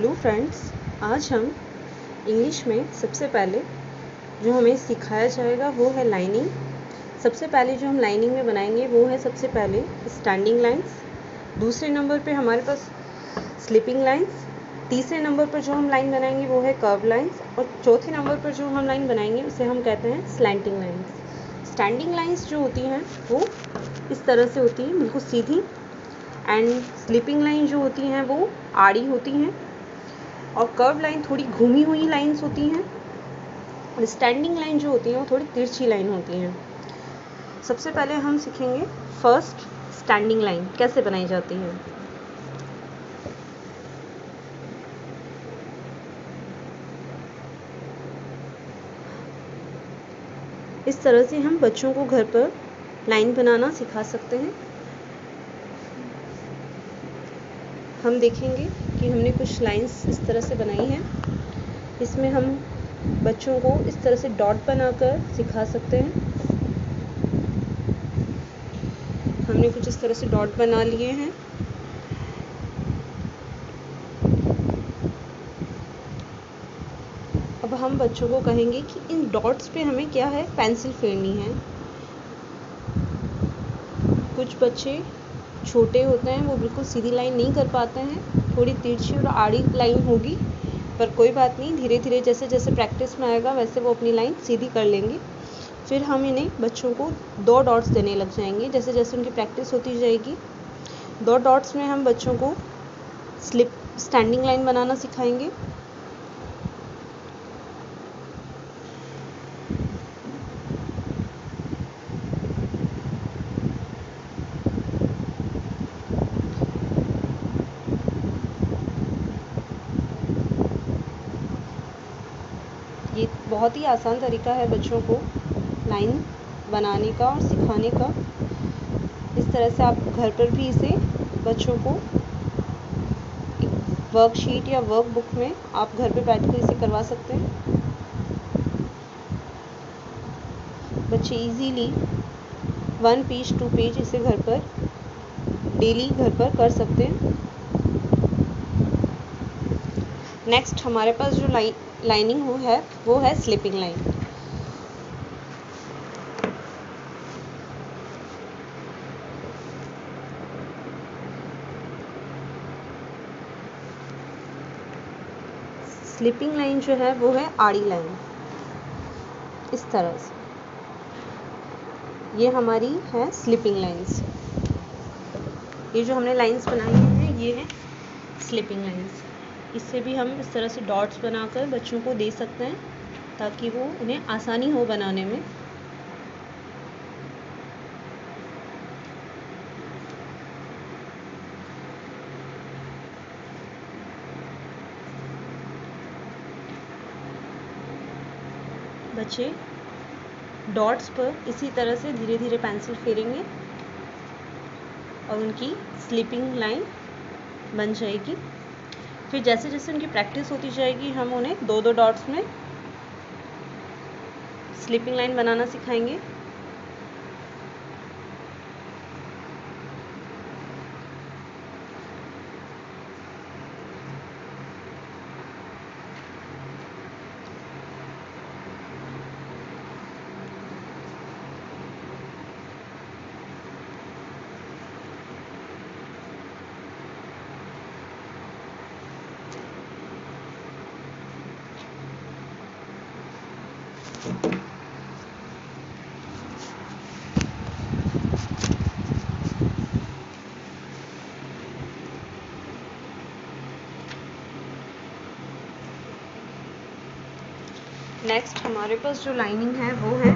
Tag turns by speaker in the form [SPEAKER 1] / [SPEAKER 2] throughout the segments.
[SPEAKER 1] Hello friends, आज हम English में सबसे पहले जो हमें सिखाया जाएगा वो है लाइनिंग सबसे पहले जो हम लाइनिंग में बनाएँगे वो है सबसे पहले स्टैंडिंग लाइंस दूसरे नंबर पे हमारे पास स्लिपिंग लाइंस तीसरे नंबर पर जो हम लाइन बनाएँगे वो है कर्व लाइंस और चौथे नंबर पर जो हम लाइन बनाएँगे उसे हम कहते हैं स्लैंटिंग लाइन्स स्टैंडिंग लाइन्स जो होती हैं, वो इस तरह से होती हैं, बिल्कुल सीधी। एंड स्लिपिंग लाइन जो होती हैं, वो आड़ी होती हैं। और कर्व लाइन थोड़ी घूमी हुई लाइंस होती हैं और स्टैंडिंग लाइन जो होती हैं वो थोड़ी तिरछी लाइन होती हैं। सबसे पहले हम सीखेंगे फ़र्स्ट स्टैंडिंग लाइन कैसे बनाई जाती है। इस तरह से हम बच्चों को घर पर लाइन बनाना सिखा सकते हैं। हम देखेंगे कि हमने कुछ लाइंस इस तरह से बनाई हैं। इसमें हम बच्चों को इस तरह से डॉट बनाकर सिखा सकते हैं। हमने कुछ इस तरह से डॉट बना लिए हैं। अब हम बच्चों को कहेंगे कि इन डॉट्स पे हमें क्या है? पेंसिल फेरनी है। कुछ बच्चे छोटे होते हैं, वो बिल्कुल सीधी लाइन नहीं कर पाते हैं। थोड़ी तिरछी और आड़ी लाइन होगी, पर कोई बात नहीं धीरे धीरे जैसे जैसे प्रैक्टिस में आएगा, वैसे वो अपनी लाइन सीधी कर लेंगे। फिर हम इन्हें बच्चों को दो डॉट्स देने लग जाएँगे जैसे जैसे उनकी प्रैक्टिस होती जाएगी। दो डॉट्स में हम बच्चों को स्लिप स्टैंडिंग लाइन बनाना सिखाएँगे। ये बहुत ही आसान तरीका है बच्चों को लाइन बनाने का और सिखाने का। इस तरह से आप घर पर भी इसे बच्चों को वर्कशीट या वर्कबुक में आप घर पे बैठ कर इसे करवा सकते हैं। बच्चे easily one page two page इसे घर पर डेली घर पर कर सकते हैं। नेक्स्ट हमारे पास जो लाइन लाइनिंग वो है वो है स्लिपिंग लाइन स्लिपिंग लाइन जो है, वो है आड़ी लाइन इस तरह से. ये हमारी है स्लिपिंग लाइंस ये जो हमने लाइंस बनाई हैं, ये है स्लिपिंग लाइंस इससे भी हम इस तरह से डॉट्स बनाकर बच्चों को दे सकते हैं, ताकि वो उन्हें आसानी हो बनाने में। बच्चे डॉट्स पर इसी तरह से धीरे धीरे पेंसिल फेरेंगे और उनकी स्लीपिंग लाइन बन जाएगी। फिर जैसे जैसे उनकी प्रैक्टिस होती जाएगी, हम उन्हें दो दो डॉट्स में स्लीपिंग लाइन बनाना सिखाएँगे। नेक्स्ट हमारे पास जो लाइनिंग है, वो है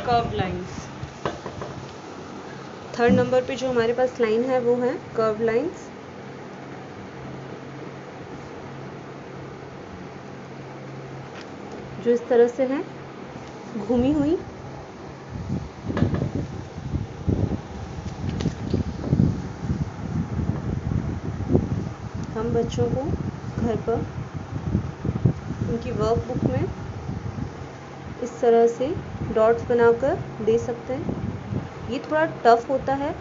[SPEAKER 1] कर्व लाइंस थर्ड नंबर पे जो हमारे पास लाइन है, वो है कर्व लाइंस जो इस तरह से है, घूमी हुई. हम बच्चों को घर पर, उनकी वर्कबुक में इस तरह से डॉट्स बनाकर दे सकते हैं। ये थोड़ा टफ होता है।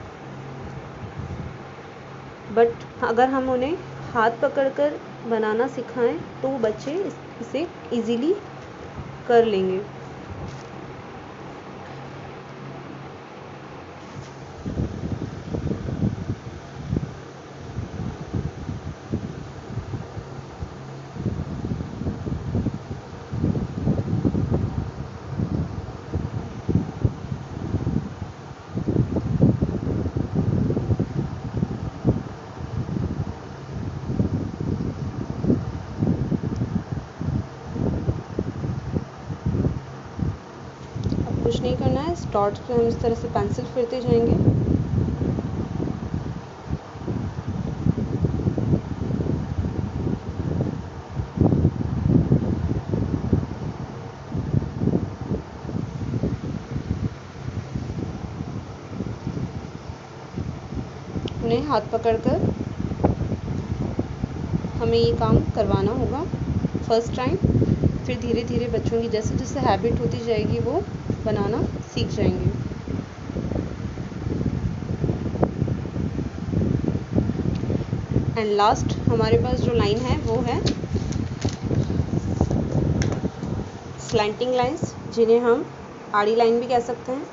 [SPEAKER 1] बट अगर हम उन्हें हाथ पकड़कर बनाना सिखाएँ तो बच्चे इसे इजीली कर लेंगे कुछ है स्टॉर्ट पे हम इस तरह से पेंसिल फिरते जाएँगे। उन्हें हाथ पकड़कर हमें ये काम करवाना होगा फ़र्स्ट टाइम फिर धीरे धीरे बच्चों की जैसे जैसे हैबिट होती जाएगी, वो बनाना सीख जाएँगे। एंड लास्ट हमारे पास जो लाइन है, वो है स्लैंटिंग लाइंस जिन्हें हम आड़ी लाइन भी कह सकते हैं।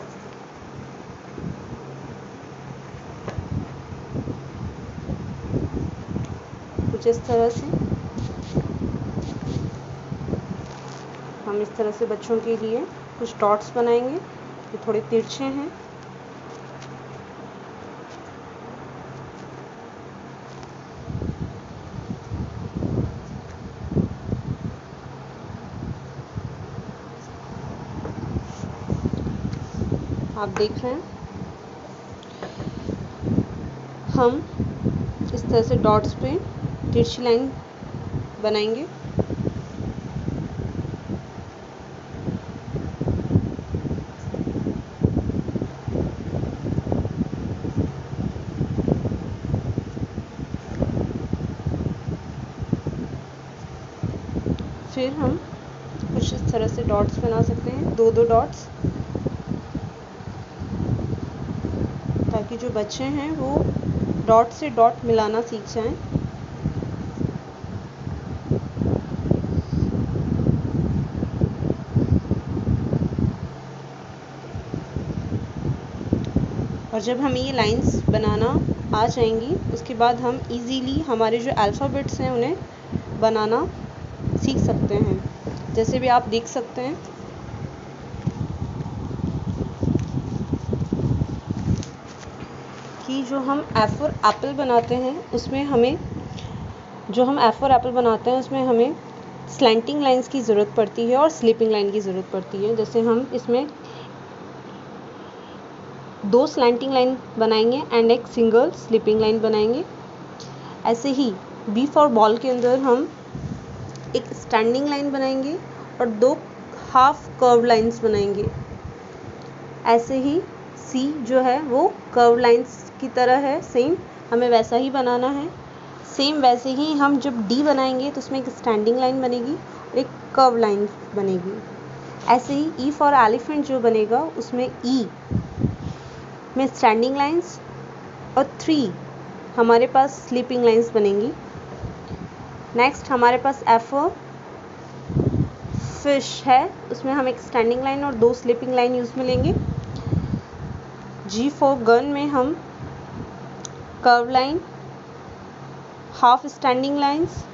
[SPEAKER 1] कुछ इस तरह से। हम इस तरह से बच्चों के लिए कुछ डॉट्स बनाएँगे। ये थोड़े तिरछे हैं। आप देख रहे हैं। हम इस तरह से डॉट्स पे तिरछी लाइन बनाएँगे। फिर हम कुछ इस तरह से डॉट्स बना सकते हैं, दो दो डॉट्स ताकि जो बच्चे हैं वो डॉट से डॉट मिलाना सीख जाएँ। और जब हमें ये लाइंस बनाना आ जाएँगी, उसके बाद हम इजीली हमारे जो अल्फ़ाबेट्स हैं उन्हें बनाना सीख सकते हैं। जैसे भी आप देख सकते हैं। कि जो हम एफ़ फॉर एप्पल बनाते हैं, उसमें हमें जो हम एफ़ फॉर एप्पल बनाते हैं, उसमें हमें स्लैंटिंग लाइंस की ज़रूरत पड़ती है और स्लीपिंग लाइन की ज़रूरत पड़ती है। जैसे हम इसमें दो स्लैंटिंग लाइन बनाएँगे एंड एक सिंगल स्लीपिंग लाइन बनाएँगे। ऐसे ही बी फॉर बॉल के अंदर हम एक स्टैंडिंग लाइन बनाएँगे और दो हाफ़ कर्व लाइंस बनाएँगे। ऐसे ही सी जो है वो कर्व लाइंस की तरह है सेम हमें वैसा ही बनाना है। सेम वैसे ही हम जब डी बनाएँगे तो उसमें एक स्टैंडिंग लाइन बनेगी और एक कर्व लाइन बनेगी। ऐसे ही ई फॉर एलिफेंट जो बनेगा, उसमें ई e में स्टैंडिंग लाइंस और थ्री हमारे पास स्लीपिंग लाइंस बनेंगी। नेक्स्ट हमारे पास एफ़ फ़िश है। उसमें हम एक स्टैंडिंग लाइन और दो स्लीपिंग लाइन यूज़ में लेंगे जी फोर गन में हम curve line half standing lines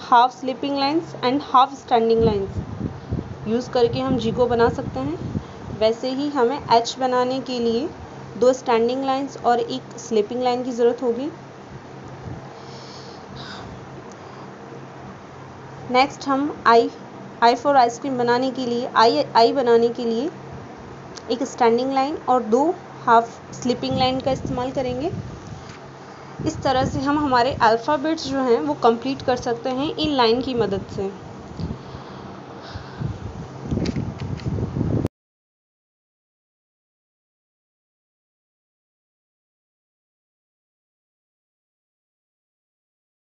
[SPEAKER 1] half sleeping lines and half standing lines use करके हम जी को बना सकते हैं। वैसे ही हमें एच बनाने के लिए दो स्टैंडिंग लाइंस और एक स्लीपिंग लाइन की ज़रूरत होगी। नेक्स्ट हम आई आई फॉर आइसक्रीम बनाने के लिए आई आई बनाने के लिए एक स्टैंडिंग लाइन और दो हाफ़ स्लीपिंग लाइन का इस्तेमाल करेंगे। इस तरह से हम हमारे अल्फ़ाबेट्स जो हैं, वो कंप्लीट कर सकते हैं इन लाइन की मदद से।